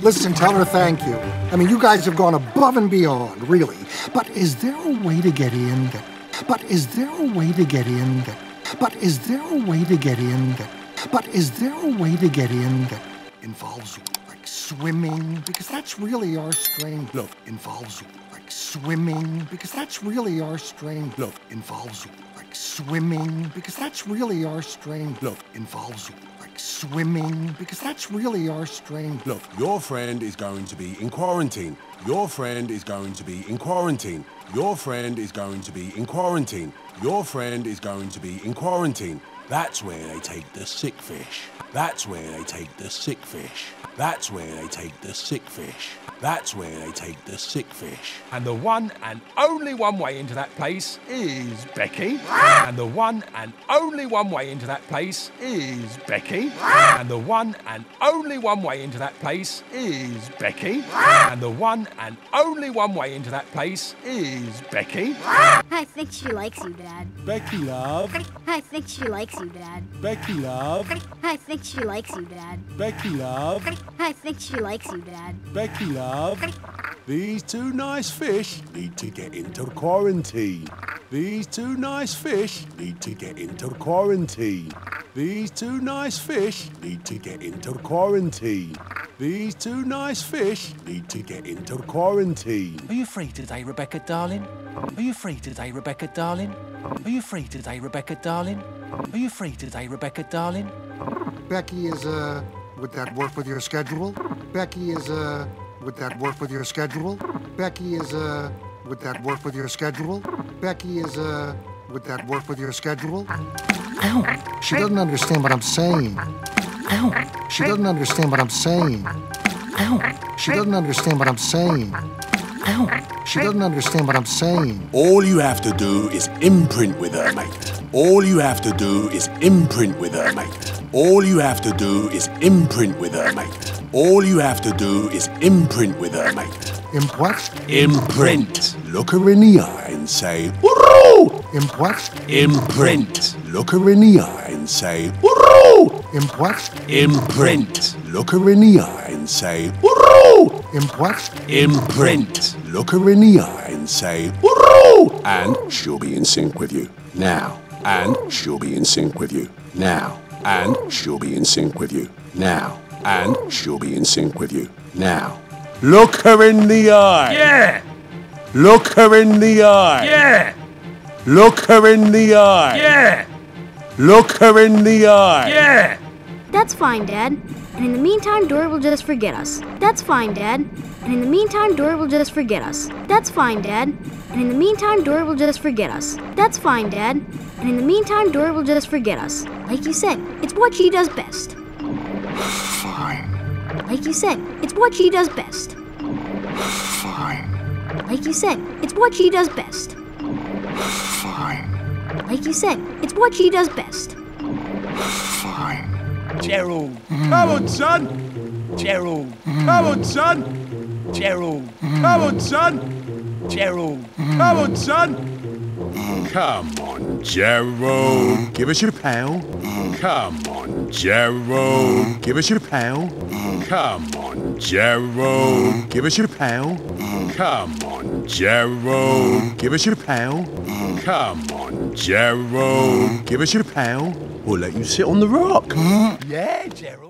Listen, tell her thank you. I mean, you guys have gone above and beyond, really. But is there a way to get in that. But is there a way to get in that. But is there a way to get in that. But is there a way to get in that involves like swimming? Because that's really our strength. Look, involves like swimming. Because that's really our strength. Look, involves like swimming. Because that's really our strength. Look, involves like swimming. Because that's really our strength. Look, your friend is going to be in quarantine. Your friend is going to be in quarantine. Your friend is going to be in quarantine. Your friend is going to be in quarantine. That's where they take the sick fish. That's where they take the sick fish. That's where they take the sick fish. That's where they take the sick fish. And the one and only one way into that place is Becky. Ah! And the one and only one way into that place is Becky. Ah! And the one and only one way into that place is Becky. Ah! And the one and only one way into that place is Becky. I think she likes you, Dad. Becky, love. I think she likes you, Dad. Becky, love. I think she likes you, Dad. Becky, love. I think she likes you, Dad. Becky, love. These two nice fish need to get into quarantine. These two nice fish need to get into quarantine. These two nice fish need to get into quarantine. These two nice fish need to get into quarantine. Are you free today, Rebecca, darling? Are you free today, Rebecca, darling? Are you free today, Rebecca, darling? Are you free today, Rebecca, darling? Becky is, uh, would that work with your schedule? Becky is, uh, would that work with your schedule? Becky is, uh, would that work with your schedule? Becky is, uh, would that work with your schedule? Ow! She doesn't understand what I'm saying. Ow! She doesn't understand what I'm saying. Ow! She doesn't understand what I'm saying. Ow! She doesn't understand what I'm saying. All you have to do is imprint with her, mate. All you have to do is imprint with her, mate. All you have to do is imprint with her, mate. All you have to do is imprint with her, mate. Imprint. Imprint. Look her in the eye and say, Woo! Imp what? Imprint. Look her in the eye and say, Woo! Imp what? Imprint. Look her in the eye and say, Woo! Imp what? Imprint. Look her in the eye and say, Woo! And she'll be in sync with you. Now. And she'll be in sync with you. Now. And she'll be in sync with you. Now. And she'll be in sync with you. Now. Look her in the eye. Yeah! Look her in the eye. Yeah! Look her in the eye. Yeah! Look her in the eye. Yeah! That's fine, Dad. And in the meantime, Dory will just forget us. That's fine, Dad. And in the meantime, Dory will just forget us. That's fine, Dad. And in the meantime, Dory will just forget us. That's fine, Dad. And in the meantime, Dory will just forget us. Like you said, it's what she does best. Fine. Like you said, it's what she does best. Fine. Like you said, it's what she does best. Fine. Like you said, it's what she does best. Fine. Gerald, come on, son! Gerald, come on, son! Gerald, come on, son! Gerald, come on, son! Come on, Gerald. Give us your pal. Come on, Gerald. Mm. Give us your pal. Mm. Come on, Gerald. Mm. Give us your pal. Come on, Gerald. Give us your pal. Come on, Gerald. Give us your pal. We'll let you sit on the rock. Yeah, Gerald.